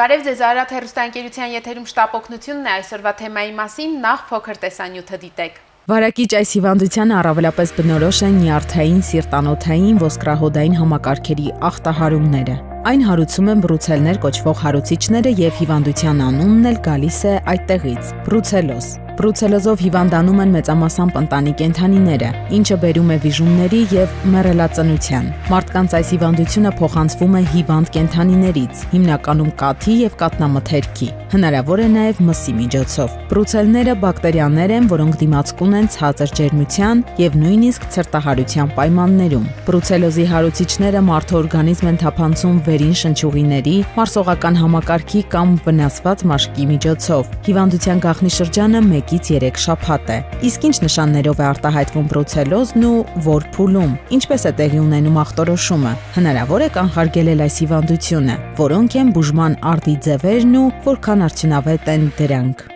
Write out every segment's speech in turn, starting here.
Բարև ձեզ Արարատ հերոստանգերության եթերում շտապօգնությունն է այսօրվա թեմայի մասին նախ փոքր տեսանյութը դիտեք։ Վարակիչ այս հիվանդությանը առավելապես բնորոշ են նյարդային, սիրտանոթային, ոսկրահոդային համակարգերի ախտահարումները։ Այն հարուցում են բրուցելներ կոչվող հարուցիչները եւ հիվանդության անունն էլ գալիս է այդտեղից՝ բրուցելոզ։ Բրուցելոզով հիվանդանում են մեծամասամբ ընտանի կենթանիները, ինչը բերում է վիժումների եւ մեռելածնության։ Մարդկանց այս հիվանդությունը փոխանցվում է հիվանդ կենթանիներից, հիմնականում կաթի եւ կատնամթերքի։ Հնարավոր է նաեւ մսի միջոցով։ Բրուցելները բակտերիաներ են, որոնք դիմացկուն են ցածր ջերմության եւ նույնիսկ ցրտահարության պայմաններում։ Բրուցելոզի հարուցիչները մարդու օրգանիզմ են թափանցում վերին շնչուղիների, մարսողական համակարգի կամ վնասված մաշկի միջոցով։ Հիվանդության գաղտնի շրջանը 1 1-ից 3 շաբաթ է։ Իսկ ինչ նշաններով է արտահայտվում բրուցելոզն ու որ փուլում։ Ինչպես է տեղի ունենում ախտորոշումը։ Հնարավոր է կանխարգելել այս հիվանդությունը, որոնք են բուժման արդի ձևերն ու որքան արդյունավետ են դրանք։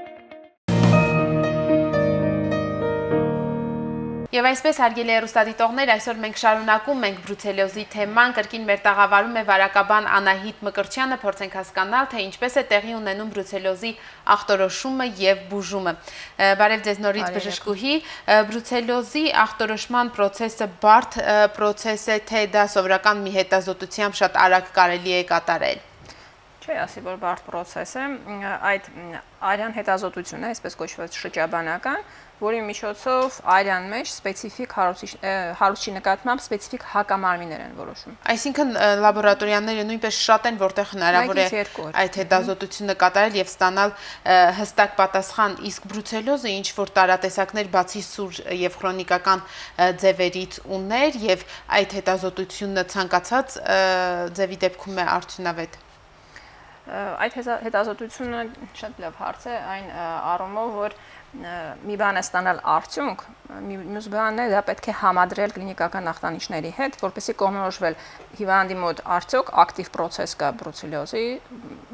Եվ այսպես հարգելի հեռուստադիտողներ, այսօր մենք շարունակում ենք բրուցելիոզի թեման, կրկին մեր տաղավարում է վարակաբան Անահիտ Մկրտչյանը, փորձենք հասկանալ, թե ինչպես է տեղի ունենում բրուցելիոզի ախտորոշումը եւ բուժումը։ Բարև ձեզ նորից բժշկուհի, բրուցելիոզի ախտորոշման process-ը բարդ process է, թե դա սովորական մի հետազոտությամբ շատ արագ կարելի է կատարել։ Չէ, ասի որ բարդ process է, այդ արյան հետազոտությունը, այսպես կոչված շրջաբանական, որի միջոցով արյան մեջ սպეციფიկ հարուցիչի նկատմամբ սպეციფიկ հակամարմիններ են որոշում։ Այսինքն լաբորատորիաները նույնպես շատ են, որտեղ հնարավոր է այդ հետազոտությունը կատարել եւ ստանալ հստակ պատասխան, իսկ բրուցելոզը ինչ որ տարատեսակներ բացի սուր եւ քրոնիկական ձևերից ուներ եւ այդ հետազոտությունը ցանկացած ձևի դեպքում է արդյունավետ այդ հետազոտությունը շատ լավ հարց է այն առումով որ մի բան է ստանալ արդյունք, մյուս բանն է դա պետք է համադրել կլինիկական ախտանիշների հետ, որպեսզի կողմնորոշվել հիվանդի մոտ արդյոք ակտիվ process կա բրուցիլոզի,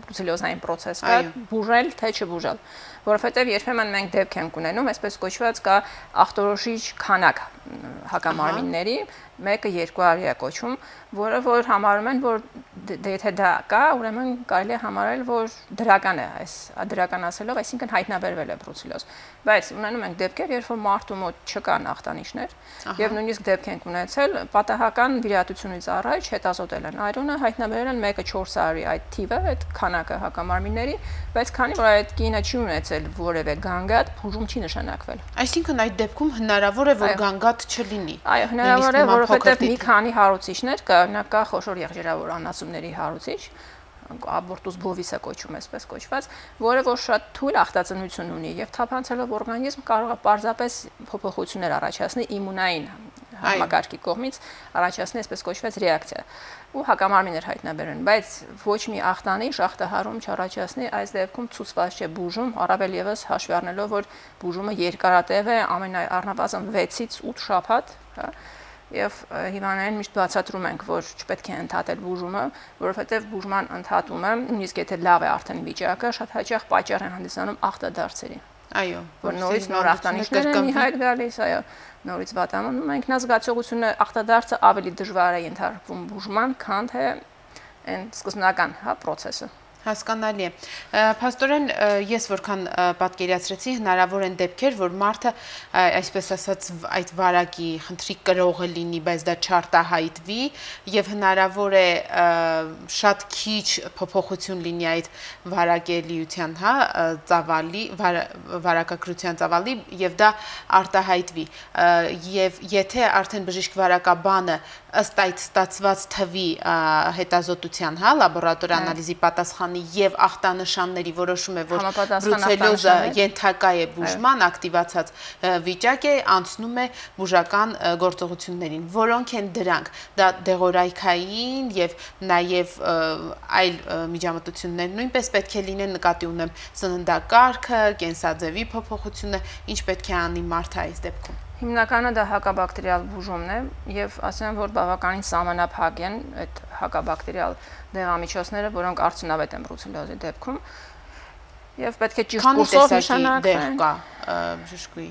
բրուցիլոզային process կա, բուժել թե չբուժել, որովհետև երբեմն մենք դեպք ենք ունենում, այսպես կոչված կա ախտորոշիչ քանակ հակամարմինների, մեկը 200 է կոչվում, որը որ համարում են, որ դե եթե դա կա, ուրեմն կարելի է համարել, որ դրական է այս դրականացելով, այսինքն հայտնաբերվել է բրուցիլոզ։ Բայց ունենում ենք դեպքեր, երբ որ մարդու մոտ չկան ախտանիշներ, եւ նույնիսկ դեպք ենք ունեցել պատահական վիրատությունից առաջ հետազոտել են այրոնը, հայտնաբերել են 1-ը 400-ի այդ թիվը, այդ քանակը հակամարմինների, բայց քանի որ այդ կինը չի ունեցել որևէ գանգատ, բուժում չի նշանակվել։ Այսինքն այդ դեպքում հնարավոր է, որ գանգատ չլինի։ Այո, հնարավոր է, որովհետեւ մի քանի հարուցիչներ կա, օրինակ կա խոշոր եղջերավոր անասունների հարուցիչ, աբորտուս բովիսը կոչում այսպես կոչված, որը որ շատ թույլ ախտածնություն ունի եւ թափանցելով օրգանիզմ կարող է պարզապես փոփոխություններ առաջացնի իմունային համակարգի կողմից առաջացնի այսպես կոչված ռեակցիա ու հակամարմիններ հայտնաբերեն, բայց ոչ մի ախտանիշ ախտահարում չառաջացնի այս դեպքում ցուցված չէ բուժում, առավել եւս հաշվի առնելով, որ բուժումը երկարատև է, ամենաառնապազն 6-ից 8 շաբաթ, հա եւ հիվանդներին միշտ բացատրում ենք, որ չպետք է ընդհատել բուժումը, որովհետեւ բուժման ընդհատումը, նույնիսկ եթե լավ է արդեն վիճակը, շատ հաճախ պատճառ են հանդիսանում ախտադարձերի։ Այո, որ նորից նոր ախտանիշներ են իհայտ գալիս, այո, նորից վատանում, ինքնազգացողությունը ախտադարձը ավելի դժվար է ենթարկվում բուժման, քան թե այն սկզբնական հա process-ը։ Հասկանալի է։ Փաստորեն ես որքան պատկերացրեցի, հնարավոր են դեպքեր, որ մարդը այսպես ասած այդ վարակի խնդրի կրողը լինի, բայց դա չարտահայտվի եւ հնարավոր է շատ քիչ փոփոխություն լինի այդ վարակելիության, հա, ծավալի, վարակակրության ծավալի եւ դա արտահայտվի։ Եվ եթե արդեն բժիշկ վարակաբանը ըստ այդ ստացված թվի հետազոտության, հա, լաբորատոր անալիզի պատասխանի եւ ախտանշանների որոշում է, որ բրուցելոզը ենթակա է բուժման, ակտիվացած վիճակ է, անցնում է բուժական գործողություններին, որոնք են դրանք։ Դա դեղորայքային եւ նաեւ այլ միջամտություններ նույնպես պետք է լինեն նկատի ունեմ սննդակարգը, կենսաձևի փոփոխությունը, ինչ պետք է անի մարդը այս դեպքում։ Հիմնականը դա հակաբակտերիալ բուժումն է եւ ասեմ որ բավականին սահմանափակ են այդ հակաբակտերիալ դեղամիջոցները, որոնք արդյունավետ են բրուցելոզի դեպքում։ Եվ պետք է ճիշտ կուրսով նշանակվեն։ կա բժշկուի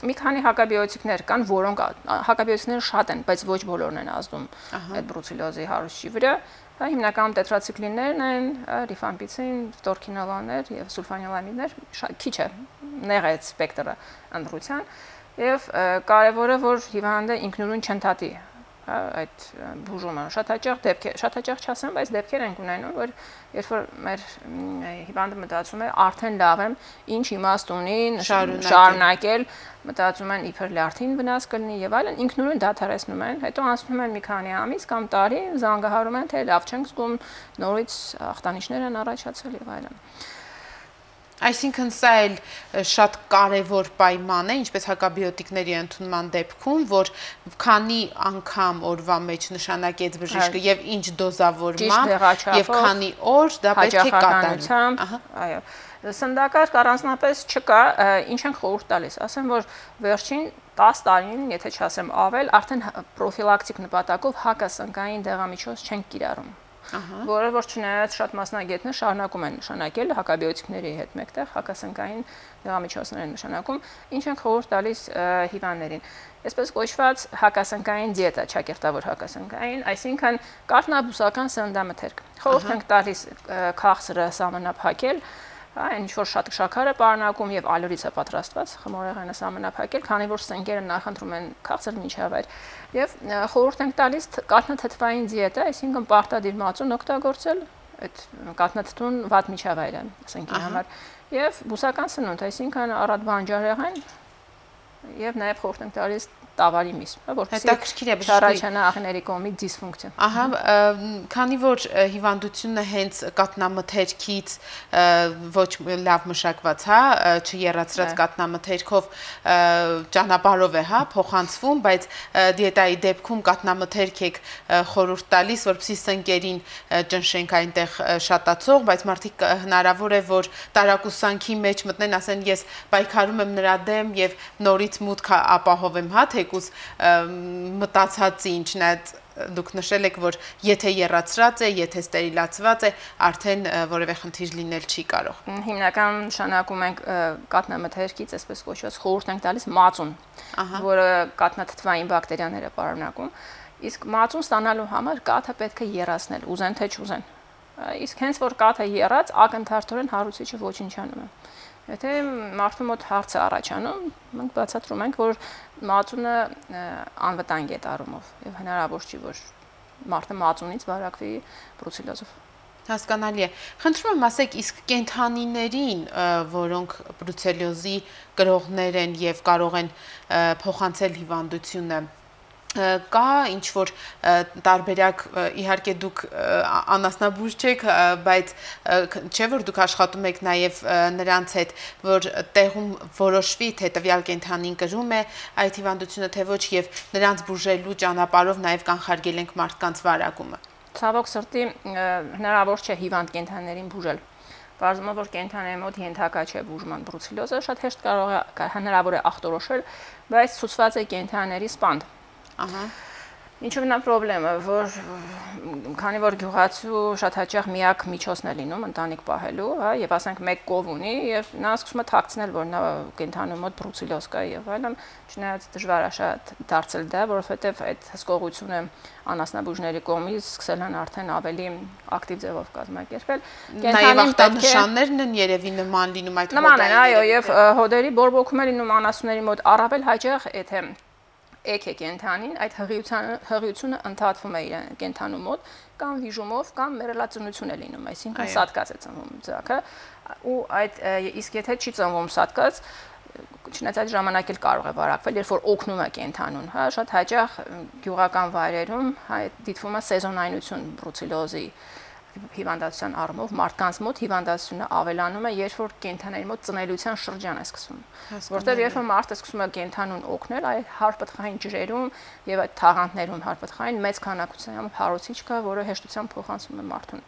մի քանի հակաբիոտիկներ կան, որոնք հակաբիոտիկները շատ են, բայց ոչ բոլորն են ազդում այդ բրուցելոզի հարուսի վրա։ Դա հիմնականում տետրացիկլիններն են, ռիֆամպիցին, ֆտորքինոլաններ եւ սուլֆանիլամիդներ, քիչ է նեղ է սպեկտրը ընդրության եւ կարեւորը որ հիվանդը ինքնուրույն չընդհատի այդ բուժումը շատ հաճախ դեպքեր շատ հաճախ չասեմ բայց դեպքեր են ունենում որ երբ որ մեր հիվանդը մտածում է արդեն լավ եմ ինչ իմաստ ունի շարունակել մտածում են իբր լյարդին վնաս կլինի եւ այլն ինքնուրույն դադարեցնում են հետո անցնում են մի քանի ամիս կամ տարի զանգահարում են թե լավ չենք զգում նորից ախտանիշներ են առաջացել եւ այլն Այսինքն սա էլ շատ կարևոր պայման է, ինչպես հակաբիոտիկների ընդունման դեպքում, որ քանի անգամ օրվա մեջ նշանակեց բժիշկը եւ ինչ դոզավորմամբ եւ քանի օր դա պետք է կատարի։ Այո սնդակարգ առանձնապես չկա, ինչ են խորհուրդ տալիս։ Ասեմ, որ վերջին 10 տարին, եթե չասեմ ավել, արդեն պրոֆիլակտիկ նպատակով հակասնկային դեղամիջոց չեն կիրառում որը որ չնայած շատ մասնագետներ շարունակում են նշանակել հակաբիոտիկների հետ մեկտեղ հակասնկային դեղամիջոցներ են նշանակում, ինչ են խորհուրդ տալիս հիվանդներին։ Այսպես կոչված հակասնկային դիետա, ճակերտավոր հակասնկային, այսինքն կարտնաբուսական սննդամթերք։ Խորհուրդ ենք տալիս քաղցրը սահմանափակել, հա, ինչ որ շատ շաքար է պարունակում եւ ալյուրից է պատրաստված խմորեղենը սահմանափակել, քանի որ սենկերը նախընտրում են քաղցր միջավայր։ Եվ խորհուրդ ենք տալիս կատնաթթվային դիետա, այսինքն պարտադիր մածուն օգտագործել այդ կատնաթթուն վատ միջավայր է սենկի համար եւ բուսական սնունդ, այսինքն առատ բանջարեղեն եւ նաեւ խորհուրդ ենք տալիս տավարի միս, որովհետեւ հետաքրքիր է բժշկի աղների կողմի դիսֆունկցիա։ Ահա, քանի որ հիվանդությունը հենց կատնամթերքից ոչ լավ մշակված, հա, չերացրած կատնամթերքով ճանապարհով է, հա, փոխանցվում, բայց դիետայի դեպքում կատնամթերք եք խորհուրդ տալիս, որպեսզի սնկերին ճնշենք այնտեղ շատացող, բայց մարդիկ հնարավոր է որ տարակուսանքի մեջ մտնեն, ասեն ես պայքարում եմ նրա դեմ եւ նորից մուտք ապահովեմ, հա, թե թեկուս մտածածի ինչն է դուք նշել եք, որ եթե երացրած է, եթե ստերիլացված է, արդեն որևէ խնդիր լինել չի կարող։ Հիմնական նշանակում ենք կատնամթերքից, այսպես կոչված, խորհուրդ ենք տալիս մածուն, որը կատնաթթվային բակտերիաները պարունակում։ Իսկ մածուն ստանալու համար կաթը պետք է երացնել, ուզեն թե չուզեն։ Իսկ հենց որ կաթը երած, ակնթարթորեն հարուցիչը ոչնչանում է։ Եթե մարդու մոտ հարց է առաջանում, մենք բացատրում ենք, որ մածունը անվտանգ է տարումով եւ հնարավոր չի որ մարդը մածունից վարակվի բրուցիլոզով հասկանալի է։ Խնդրում եմ ասեք, իսկ կենթանիներին, որոնք բրուցելիոզի կրողներ են եւ կարող են փոխանցել հիվանդությունը, կա ինչ որ տարբերակ իհարկե դուք անասնաբույժ չեք, բայց չէ որ դուք աշխատում եք նաև նրանց հետ, որ տեղում որոշվի թե տվյալ կենթանին կրում է այդ հիվանդությունը թե ոչ եւ նրանց բուժելու ճանապարհով նաև կանխարգել ենք մարդկանց վարակումը։ Ցավոք սրտի հնարավոր չէ հիվանդ կենթանիներին բուժել Բարձրացումը որ կենթաների մոտ ենթակա չէ բուժման բրուցիլոզը շատ հեշտ կարող է հնարավոր է ախտորոշել, բայց ցուցված է կենթաների սպանդ Ահա Ինչու՞ նա խնդրեմը, որ քանի որ գյուղացու շատ հաճախ միակ միջոցն է լինում ընտանիք պահելու, հա, եւ ասենք մեկ կով ունի եւ նա սկսում է թաքցնել, որ նա կենթանու մոտ բրուցիլոզ կա եւ այլն, չնայած դժվար է շատ դարձել դա, որովհետեւ այդ հսկողությունը անասնաբուժների կողմից սկսել են արդեն ավելի ակտիվ ձևով կազմակերպել։ Նաեւ ախտանշաններն են երևի նման լինում այդ հոդերի։ Նման են, այո, եւ հոդերի բորբոքում է լինում անասունների մոտ առավել հաճախ, եթե էք է կենթանին, այդ հղիությունը ընդհատվում է իրեն կենթանու մոտ կամ վիժումով կամ մերելացնություն է լինում, այսինքն սատկած է ծնվում ձակը ու այդ իսկ եթե չի ծնվում սատկած չնայած այդ ժամանակ էլ կարող է վարակվել, երբ որ օգնում է կենթանուն, հա, շատ հաճախ գյուղական վայրերում հա դիտվում է սեզոնայնություն բրուցիլոզի հիվանդացության առումով մարդկանց մոտ հիվանդացությունը ավելանում է, երբ որ կենթաների մոտ ծնելիության շրջան է սկսվում։ Որտեղ երբ որ մարդը սկսում է կենթանուն օգնել, այդ հարպտխային ջրերում եւ այդ թաղանթներում հարպտխային մեծ քանակությամբ հարուցիչ կա, որը հեշտությամբ փոխանցում է մարդուն։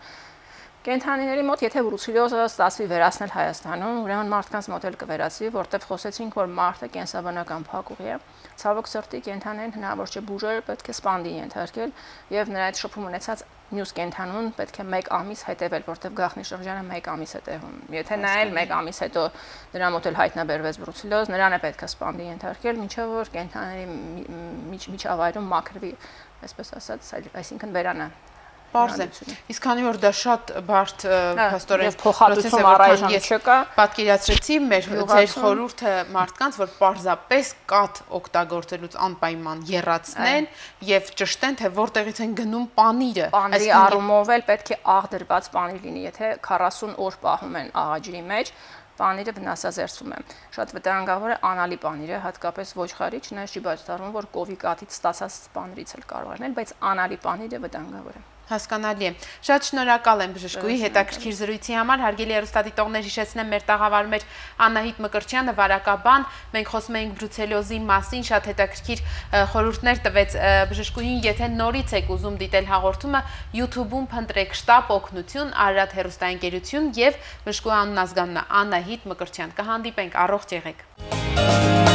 Կենթանիների մոտ եթե բրուցիլիոզը ստացվի վերացնել Հայաստանում, ուրեմն մարդկանց մոտ էլ կվերացվի, որտեղ խոսեցինք, որ մարդը կենսաբանական փակուղի է։ Ցավոք սրտի կենթանին հնարավոր չէ բուժել, պետք է սպանդի ենթարկել եւ նրա այդ շփում ունեցած մյուս կենթանուն պետք է 1 ամիս հետևել, որտեղ գաղտնի շրջանը 1 ամիս է տևում։ Եթե նա էլ 1 ամիս հետո դրա մոտ էլ հայտնաբերվեց բրուցիլոզ, նրան է պետք է սպանդի ենթարկել, ինչեւ որ կենթաների միջավայրում մաքրվի, այսպես ասած, այսինքն վերանա Պարզ է։ Իսկ քանի որ դա շատ բարդ փաստորեն փոխհատուցում առայժմ չկա, պատկերացրեցի մեր ձեր խորհուրդը մարդկանց, որ պարզապես կաթ օգտագործելուց անպայման երացնեն եւ ճշտեն, թե որտեղից են գնում պանիրը։ Պանիրի առումով էլ պետք է աղդրված պանիր լինի, եթե 40 օր պահում են աղաջրի մեջ, պանիրը վնասազերծում է։ Շատ վտանգավոր է անալի պանիրը, հատկապես ոչխարիչն է, չի բացառում, որ կովի կաթից ստացած պանիրից էլ կարող է լինել, բայց անալի պանիրը վտանգավոր է։ Հասկանալի է։ Շատ շնորհակալ եմ բժշկուի հետաքրքիր զրույցի համար։ Հարգելի հեռուստադիտողներ, հիշեցնեմ մեր տաղավարում էր Անահիտ Մկրտչյանը, վարակաբան։ Մենք խոսում էինք բրուցելոզի մասին, շատ հետաքրքիր խորհուրդներ տվեց բժշկուին, եթե նորից եք ուզում դիտել հաղորդումը, YouTube-ում փնտրեք շտապ օգնություն, Արարատ հեռուստաընկերություն եւ բժշկու անուն ազգանունը Անահիտ Մկրտչյան։ Կհանդիպենք, առողջ եղեք։ Thank you